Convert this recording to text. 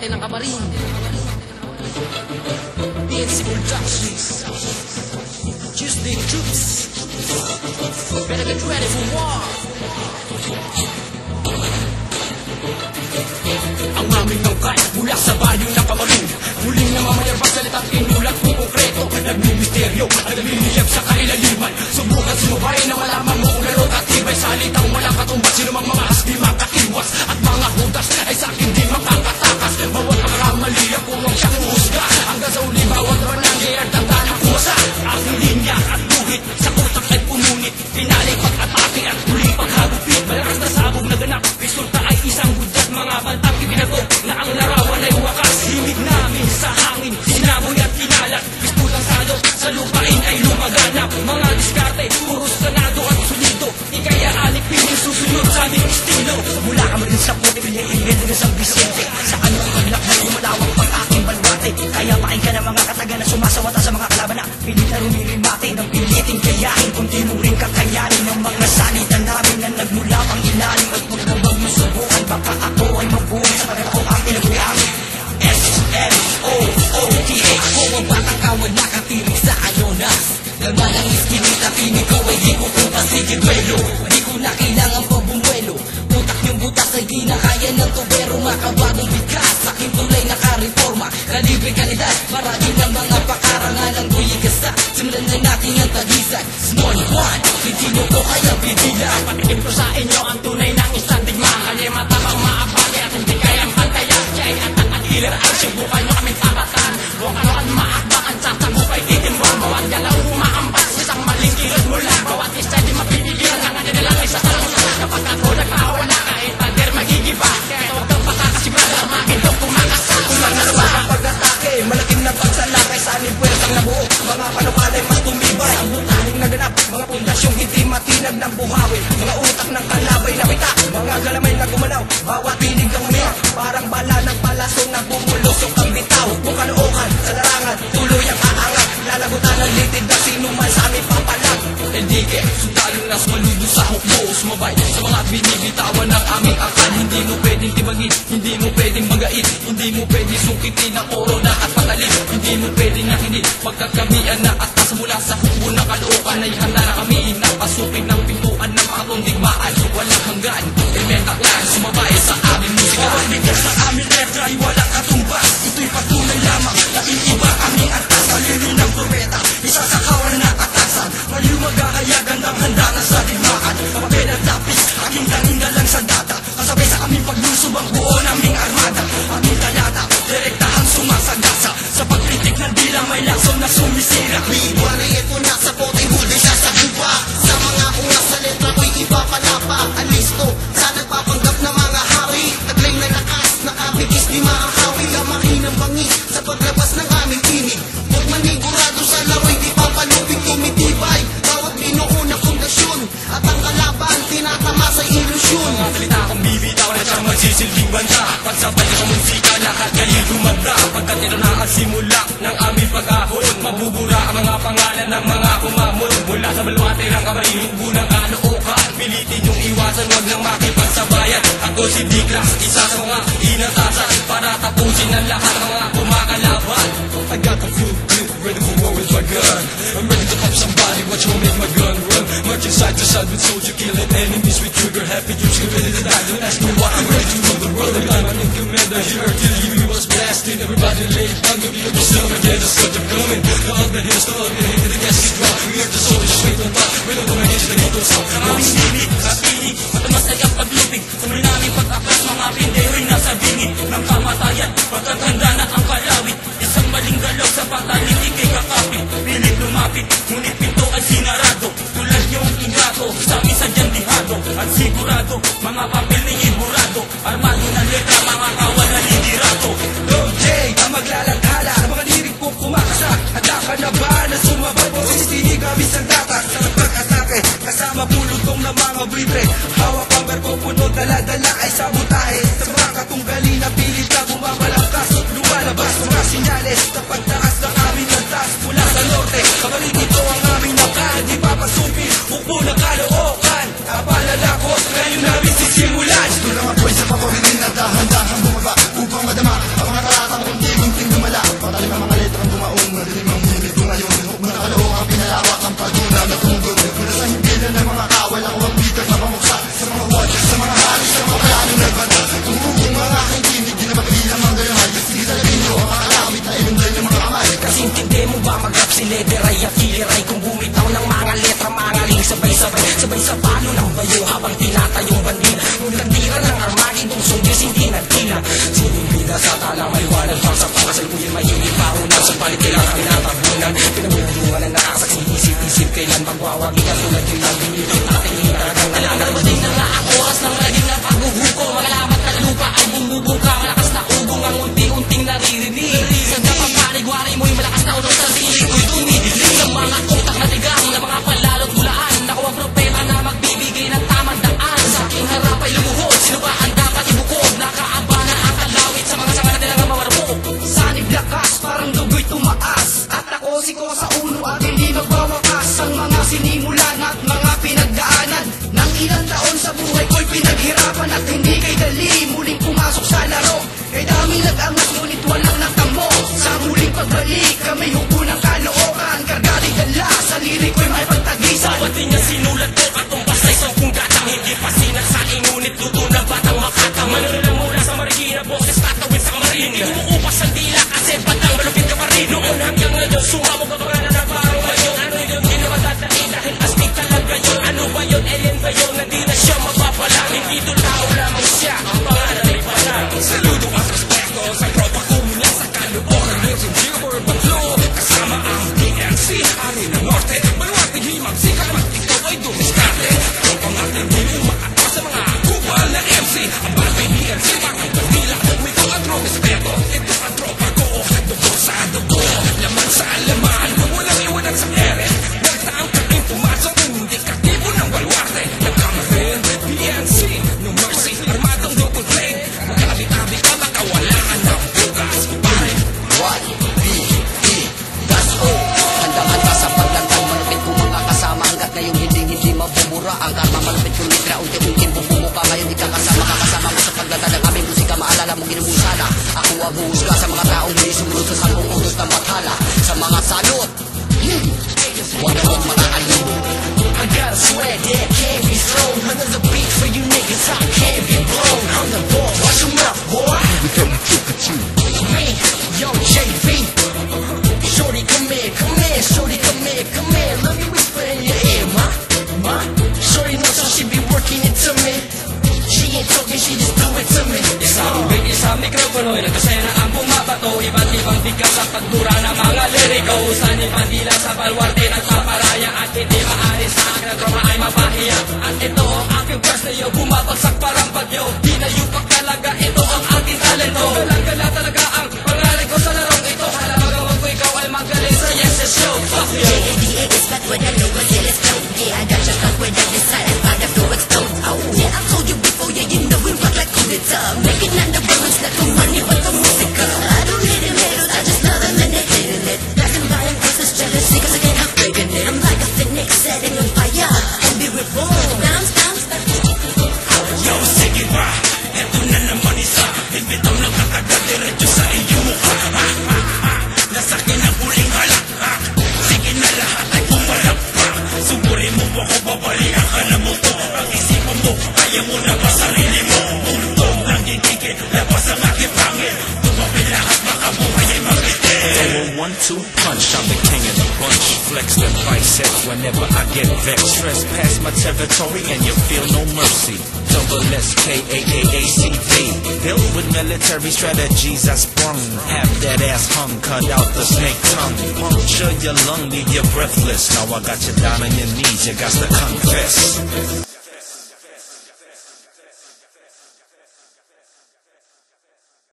norte ng Kamarin. PNC Productions. Tuesday Troops. Better get ready for war. Ang aming tangkay mula sa bayo ng Kamarin Muling namamayang pagsalita't inulat kung konkreto Nagmimisteryo at naliliyab sa kailaliman Subukan sumabay na malaman mo kung laro at tibay Salitang walang katumbas Sino mang mga hasbi makatiwas At mga hudas ay sa akin na rumirimate ng piliting kayahin Kung di mo rin kakayanin ng mga salita namin Na nagmula pang ilalim. At huwag na bang masubukan Baka ako ay mabuhay. Sa ako ang tinaguyang S-M-O-O-T-A Ako ang batang kawan ayonas Laman ang iskinita, pinig ko ay di ko kung Di ko na kailangan pa bumuelo Utak yung butas ay di na kaya ng tubero Makabagong bigas, aking tulay nakareforma Kalibre kalidad, marami ng mga ang buyigasa Simulan na natin ang tagisay Small one, hindi mo ko kaya bibilang Patikim ko sa inyo ang tunay ng isang digma Kalimata bang maabali at hindi kayang pantayan. Siya ay atak at killer ang subukan nyo kaming tapatan Huwag ano at maakbakan sa tagumpay titimbang Bawat galaw umaambas isang maling kilod mula Bawat isa di mapipigilan ang kanilang isa sa lusa Kapag ako nagpawala kahit pader magigiba. Kaya huwag kang pakakasibrada makindok kumakasa Kulang na naman ang pag-atake Malaking na pagsalakay sa aming puwersang nabuo. Mga panukalay naganap Mga pundasyong hindi matinag ng buhawi Mga utak ng kalabay na bita Mga galamay na gumalaw. Bawat pinig ng umiyak. Parang bala ng palasong na bumulusok ang bitaw. Kung kanuokan sa larangan Tuloy ang aangat Lalagutan ng litid na sino man sa aming papalag Enrique, sundalo nas maludo sa hukbo. Sumabay sa mga binibitawan ng aming akal. Hindi mo pwedeng tibagin, hindi mo pwedeng magait. Hindi mo pwedeng sukitin ang corona at patalim. Hindi mo pwedeng nakinig Pagkakamian na atas mula sa hukbo ng kalookan Ay handa na kami. Napasupin ng pintuan ng mga digmaan Walang hanggan, Elementa Clan Sumabay sa aming musika. Bigyan sa aming letra ay walang katumbas. Ito'y patunay lamang na iiba aming antas ito na ang simula ng aming pag-ahon. Mabubura ang mga pangalan ng mga kumamon Mula sa balwate ng kamay, hubo ng kalookan Pilitin yung iwasan, wag nang makipagsabayan. Ako si Diglas, isa sa mga inatasan Para tapusin ang lahat ng mga kumakalaban. I got the clip, ready for war with my gun. I'm ready to pop somebody, watch me make my gun run. Marching side to side with soldier, killing enemies with trigger. Happy youths, get ready to die, don't ask me why I'm ready to rule the world everybody laid down Give me the summer, yeah, the sun are coming. The other hills, the other hill, the gas is drop We are the soldiers, straight on top We don't wanna get to the ghetto stop Maraming sinig, kapinig, matamas na yung paglupig Sa muli namin pag-akas, mga pindero'y nasa bingit Ng kamatayan, pagkaganda na ang kalawit Isang maling galaw sa patalim, ikay kakapit Pilit lumapit, ngunit pinto ay sinarado. Tulad yung ingato, sa isa dyan dihado At sigurado, mga papel ni Iburado Armado na letra, mga libre Hawak ang barko puno dala-dala ay sabutahe Pag-rap si leather ay akili ray Kung bumitaw ng mga letra Mangaling sabay-sabay. Sabay sa palo ng bayo Habang tinatayong bandila. Nung nagtira ng armagi Nung sundis hindi nagtila. Sining bida sa tala May walang pang sa pangasalpuyan Mahilig paunan Sa palit kailangan pinatabunan Pinamuluan ang nakasaksi Isip-isip kailan Pagwawagin at tulad yung nabili Ating hinagang Alam na din na nga ang oras ng laging na paghuhuko Maglabat ng lupa ay bumubuka Malakas tatawid sa kamarin Hindi umuupas ang dila kasi batang malupit ka pa rin Noon hanggang ngayon sumabog ang pangalan ng parang ngayon Ano yun di na matatayin dahil astig talaga yun Ano ba yun? Alien ba yun? Na na siya mapapala Hindi mabumura Ang karma malupit kong litra Unti-unting bumumuka Ngayon di ka kasama. Kakasama mo sa paglantan Ng aming musika Maalala mo ginubusala Ako ang huhusga sa mga taong Hindi sumunod sa sampung utos ng bathala Sa mga salot hmm. Huwag na huwag makakalimutan I gotta swear that can't be thrown Another beat for you niggas I sa mikropono Nagkasaya ang bumabato Iba't ibang bigas sa pagdura ng mga liriko. Usan ipandila sa balwarte mo, kaya mo na ba sarili mo? Mundo lang gigigil, labas ang aking pangil Tumabi lahat, makabuhay ay magkiti Throw a one-two punch, I'm the king of the bunch. Flex the biceps whenever I get vexed. Stress past my territory and you feel no mercy. Double S K A A A C V. Built with military strategies, I sprung. Have that ass hung, cut out the snake tongue. Puncture your lung, leave you breathless. Now I got you down on your knees, you got to confess.